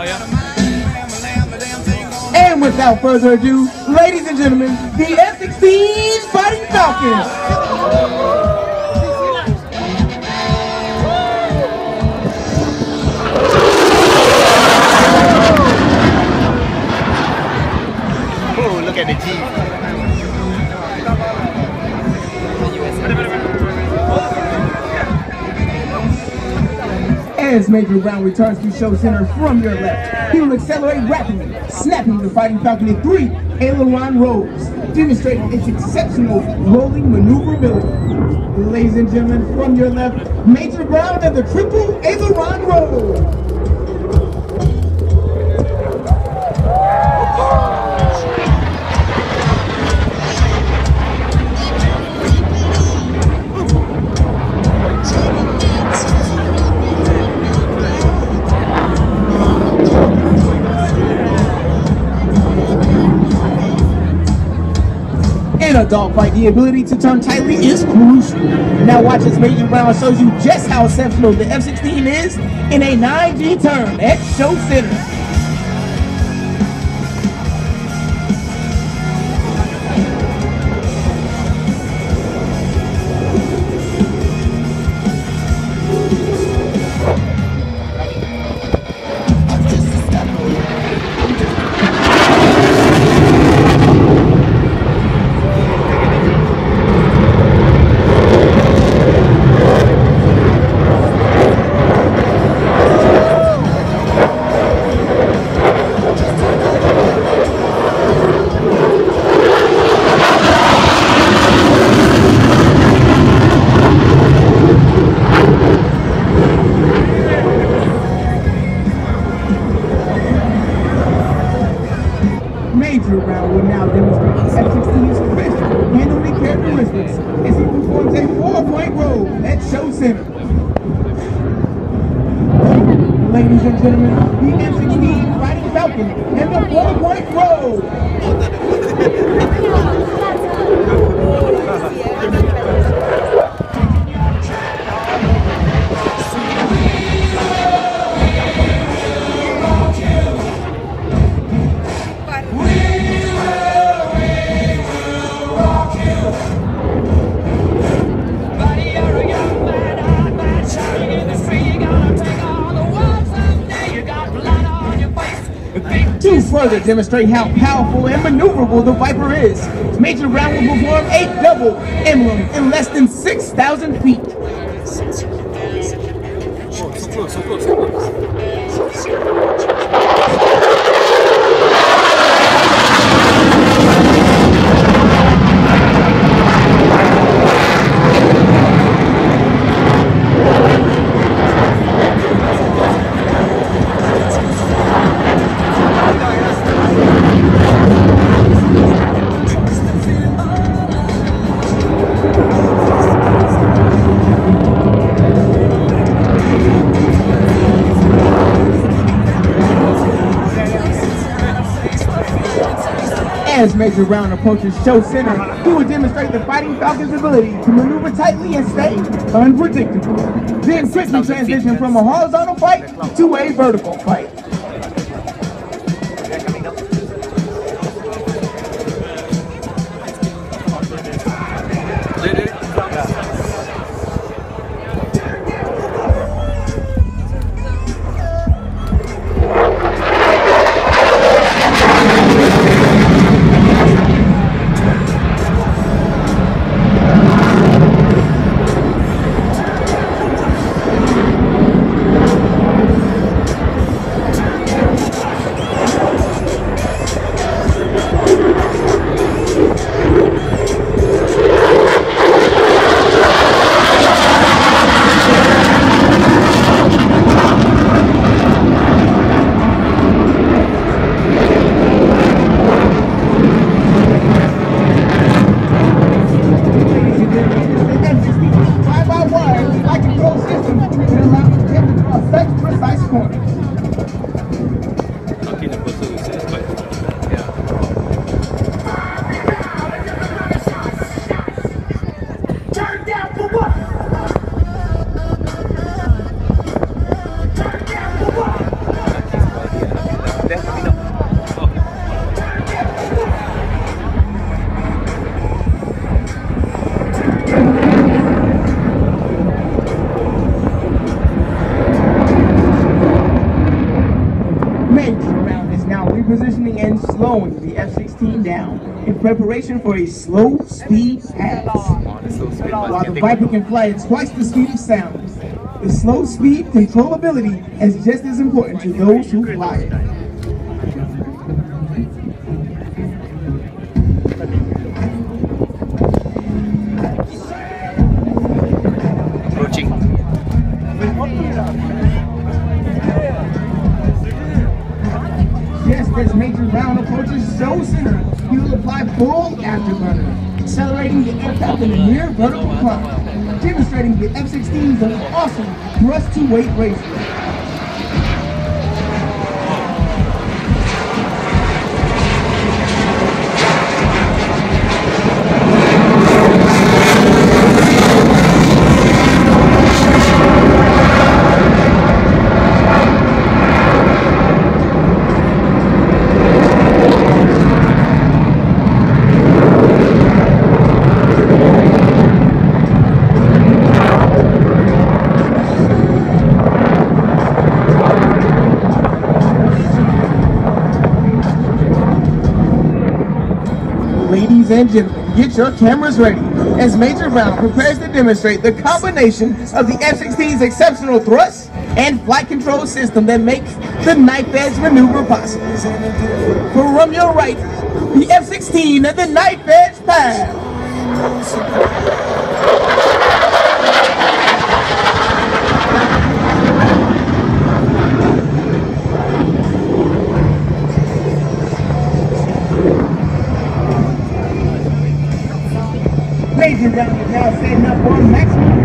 Oh, yeah? And without further ado, ladies and gentlemen, the F-16 Fighting Falcons. Oh, look at the G. Major Brown returns to show center from your left, he will accelerate rapidly, snapping the Fighting Falcon in three aileron rolls, demonstrating its exceptional rolling maneuverability. Ladies and gentlemen, from your left, Major Brown and the triple aileron roll. Dogfight, the ability to turn tightly is crucial. Now watch as Major Brown shows you just how exceptional the F-16 is in a 9G turn at Show Center. Major Brown will now demonstrate the F-16's crisp handling characteristics as he performs a four-point roll at Show Center. Ladies and gentlemen, the F-16 Fighting Falcon and the four-point roll. To further demonstrate how powerful and maneuverable the Viper is, Major Brown will perform a double Immelmann in less than 6,000 feet. As Major Brown approaches show center, he will demonstrate the Fighting Falcon's ability to maneuver tightly and stay unpredictable. Then quickly transition from a horizontal fight to a vertical fight. Repositioning and slowing the F-16 down in preparation for a slow speed pass. While the Viper can fly at twice the speed of sound, the slow speed controllability is just as important to those who fly it. Just as Major Brown approaches show center, he will apply full afterburner, accelerating the aircraft in a near vertical climb, demonstrating the F-16's awesome thrust-to-weight ratio. Ladies get your cameras ready as Major Brown prepares to demonstrate the combination of the F-16's exceptional thrust and flight control system that makes the knife edge maneuver possible. From your right, the F-16 and the knife edge pass. Maximum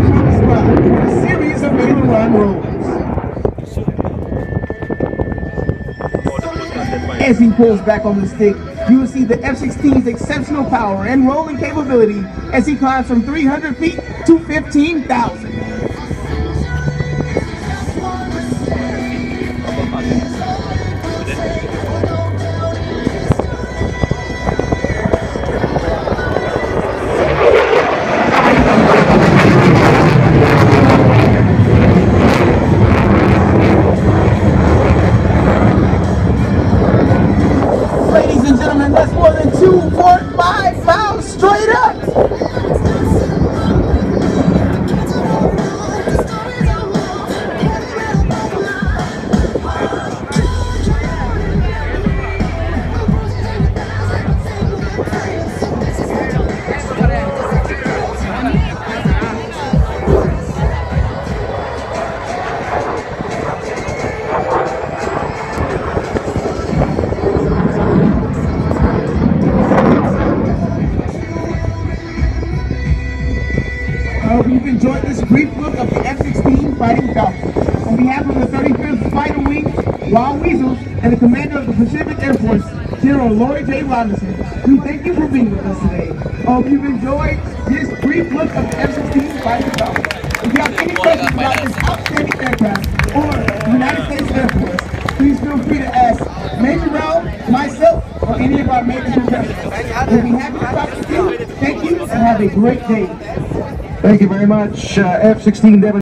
a series of rolls. As he pulls back on the stick, you will see the F-16's exceptional power and rolling capability as he climbs from 300 feet to 15,000. Ladies and gentlemen, that's more than 2.5 miles straight up. Hope you've enjoyed this brief look of the F-16 Fighting Falcon. On behalf of the 35th Fighter Wing, Wild Weasels, and the commander of the Pacific Air Force, General Lori J. Robinson, we thank you for being with us today. Hope you've enjoyed this brief look of the F-16 Fighting Falcon. If you have any questions about this outstanding aircraft or the United States Air Force, please feel free to ask Major Brown, myself, or any of our major professionals. We'll be happy to talk to you. Thank you and have a great day. Thank you very much, uh, F-16 Devon.